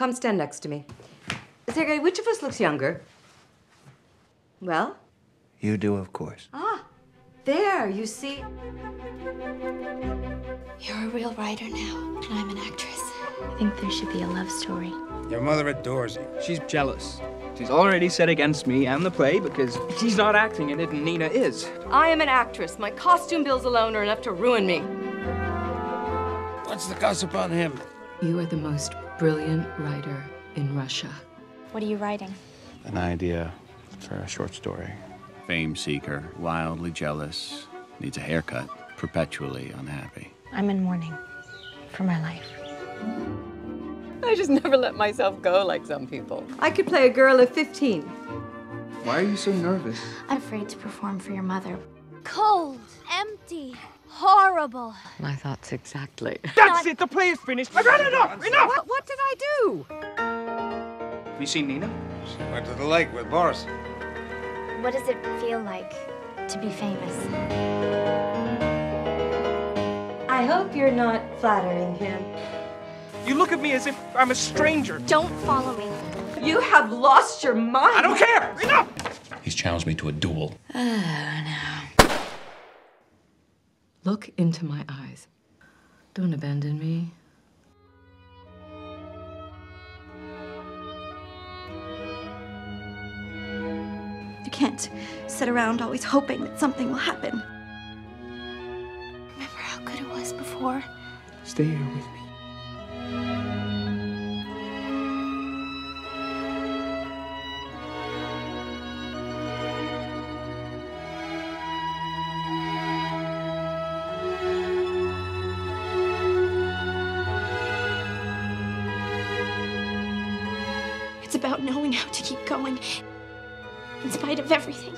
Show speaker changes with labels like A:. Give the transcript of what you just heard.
A: Come stand next to me. Sergei, which of us looks younger? Well?
B: You do, of course.
A: Ah, there, you see.
C: You're a real writer now, and I'm an actress. I think there should be a love story.
D: Your mother adores you.
E: She's jealous. She's already set against me and the play because she's not acting in it and Nina is.
A: I am an actress. My costume bills alone are enough to ruin me.
D: What's the gossip on him?
A: You are the most brilliant writer in Russia.
C: What are you writing?
B: An idea for a short story.
F: Fame seeker, wildly jealous, needs a haircut, perpetually unhappy.
C: I'm in mourning for my life.
A: I just never let myself go like some people. I could play a girl of 15.
E: Why are you so nervous?
C: I'm afraid to perform for your mother. Cold, empty, horrible.
A: My thoughts exactly.
E: That's it, the play is finished. I've had enough! Enough!
A: What, what did I do?
E: Have you seen Nina?
D: She went to the lake with Boris.
C: What does it feel like to be famous?
A: I hope you're not flattering him.
E: You look at me as if I'm a stranger.
C: Don't follow me.
A: You have lost your mind.
E: I don't care! Enough!
G: He's challenged me to a duel.
A: Oh, Look into my eyes. Don't abandon me.
H: You can't sit around always hoping that something will happen.
C: Remember how good it was before?
E: Stay here with me.
C: It's about knowing how to keep going in spite of everything.